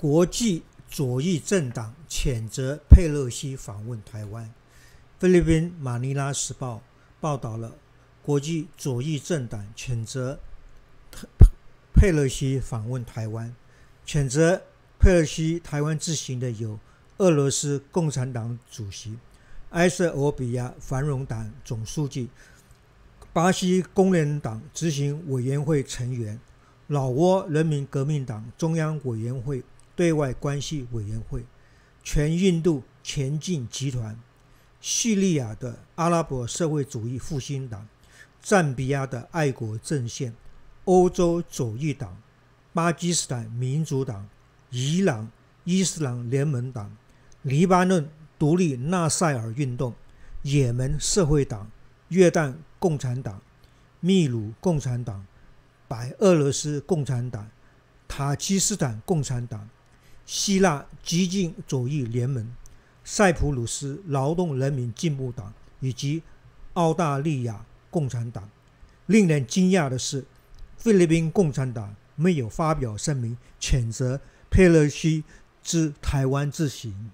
国际左翼政党谴责佩洛西访问台湾。菲律宾马尼拉时报报道了国际左翼政党谴责佩洛西访问台湾，谴责佩洛西台湾之行的有俄罗斯共产党主席、埃塞俄比亚繁荣党总书记、巴西工人党执行委员会成员、老挝人民革命党中央委员会。对外关系委员会、全印度前进集团、叙利亚的阿拉伯社会主义复兴党、赞比亚的爱国阵线、欧洲左翼党、巴基斯坦民主党、伊朗伊斯兰联盟党、黎巴嫩独立纳赛尔运动、也门社会党、约旦共产党、秘鲁共产党、白俄罗斯共产党、塔吉斯坦共产党。希腊激进主义联盟、塞浦路斯劳动人民进步党以及澳大利亚共产党。令人惊讶的是，菲律宾共产党没有发表声明谴责佩洛西之台湾之行。